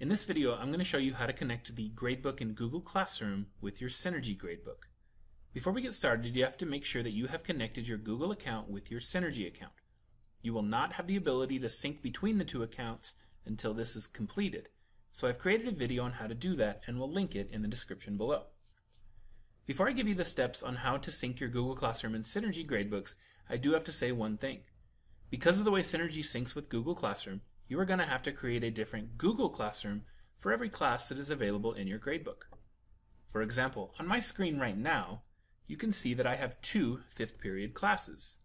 In this video, I'm going to show you how to connect the gradebook in Google Classroom with your Synergy gradebook. Before we get started, you have to make sure that you have connected your Google account with your Synergy account. You will not have the ability to sync between the two accounts until this is completed. So I've created a video on how to do that and will link it in the description below. Before I give you the steps on how to sync your Google Classroom and Synergy gradebooks, I do have to say one thing. Because of the way Synergy syncs with Google Classroom, you are going to have to create a different Google Classroom for every class that is available in your gradebook. For example, on my screen right now, you can see that I have two fifth period classes.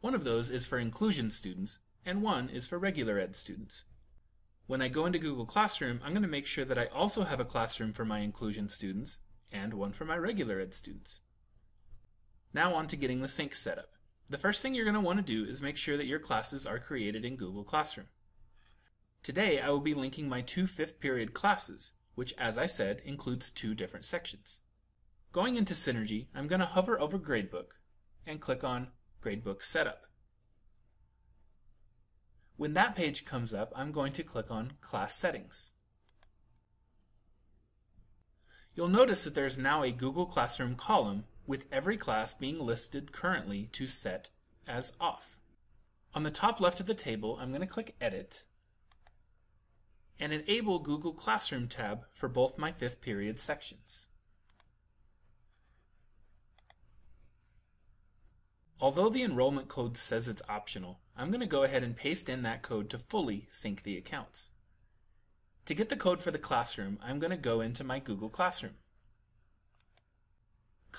One of those is for inclusion students, and one is for regular ed students. When I go into Google Classroom, I'm going to make sure that I also have a classroom for my inclusion students and one for my regular ed students. Now on to getting the sync set up. The first thing you're going to want to do is make sure that your classes are created in Google Classroom. Today I will be linking my two fifth period classes, which as I said includes two different sections. Going into Synergy, I'm going to hover over Gradebook and click on Gradebook Setup. When that page comes up, I'm going to click on Class Settings. You'll notice that there's now a Google Classroom column with every class being listed currently to set as off. On the top left of the table, I'm going to click Edit and enable Google Classroom tab for both my fifth period sections. Although the enrollment code says it's optional, I'm going to go ahead and paste in that code to fully sync the accounts. To get the code for the classroom, I'm going to go into my Google Classroom.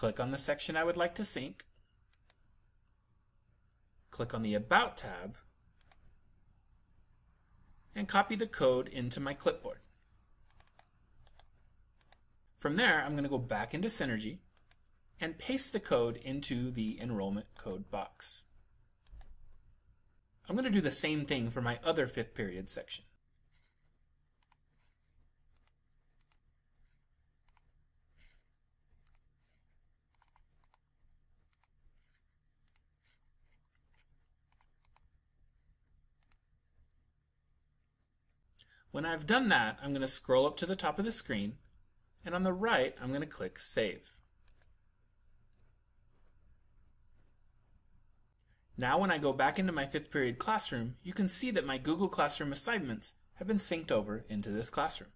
Click on the section I would like to sync. Click on the About tab and copy the code into my clipboard. From there, I'm going to go back into Synergy and paste the code into the enrollment code box. I'm going to do the same thing for my other fifth period section. When I've done that, I'm going to scroll up to the top of the screen, and on the right, I'm going to click Save. Now when I go back into my fifth period classroom, you can see that my Google Classroom assignments have been synced over into this classroom.